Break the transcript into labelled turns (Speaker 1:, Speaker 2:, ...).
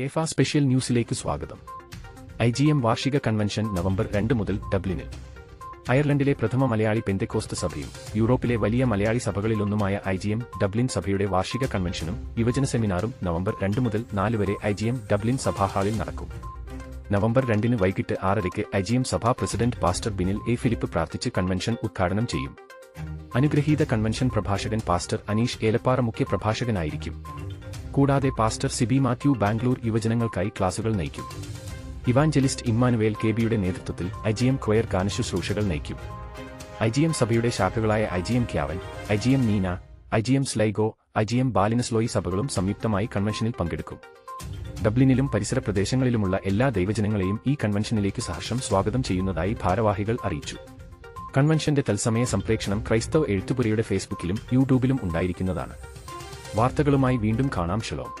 Speaker 1: കേഫ special ന്യൂസിലേക്ക് സ്വാഗതം. I G M വാർഷിക കൺവെൻഷൻ നവംബർ രണ്ട് മുതൽ ഡബ്ലിനിൽ. അയർലൻഡിലെ പ്രഥമ മലയാളി പെന്തക്കോസ്ത് സഭയും യൂറോപ്പിലെ വലിയ മലയാളി സഭകളിലൊന്നുമായ ഐ ജി എം ഡബ്ലിൻ സഭയുടെ വാർഷിക കൺവെൻഷനും യുവജന സെമിനാറും നവംബർ രണ്ട് മുതൽ നാല് വരെ ഐ ജി എം ഡബ്ലിൻ സഭാ ഹാളിൽ നടക്കും. നവംബർ രണ്ടിന് വൈകിട്ട് ആറരയ്ക്ക് ഐ ജി എം സഭാ president pastor Binil A Philip പ്രാർത്ഥിച്ച് കൺവെൻഷൻ ഉദ്ഘാടനം ചെയ്യും. അനുഗ്രഹീത കൺവെൻഷൻ പ്രഭാഷകൻ പാസ്റ്റർ അനീഷ് ഏലപ്പാറ മുഖ്യ പ്രഭാഷകനായിരിക്കും കൂടാതെ പാസ്റ്റർ സിബി മാത്യു ബാംഗ്ലൂർ യുവജനങ്ങൾക്കായി ക്ലാസുകൾ നയിക്കും. ഇവാഞ്ചലിസ്റ്റ് ഇമ്മാനുവേൽ കെ ബിയുടെ നേതൃത്വത്തിൽ ഐ ജി എം ക്വയർ ഗാനശുശ്രൂഷകൾ നയിക്കും. ഐ ജി എം സഭയുടെ ശാഖകളായ I G M Cavan I G M Nenagh I G M Sligo I G M Ballinasloe സഭകളും സംയുക്തമായി കൺവെൻഷനിൽ പങ്കെടുക്കും. ഡബ്ലിനിലും പരിസര പ്രദേശങ്ങളിലുമുള്ള എല്ലാ ദൈവജനങ്ങളെയും ഈ കൺവെൻഷനിലേക്ക് സഹർഷം സ്വാഗതം ചെയ്യുന്നതായി ഭാരവാഹികൾ അറിയിച്ചു. കൺവെൻഷന്റെ തത്സമയ സംപ്രേക്ഷണം ക്രൈസ്തവ എഴുത്തുപുരയുടെ ഫേസ്ബുക്കിലും യൂട്യൂബിലും ഉണ്ടായിരിക്കുന്നതാണ്. വാർത്തകളുമായി വീണ്ടും കാണാം ഷലോം.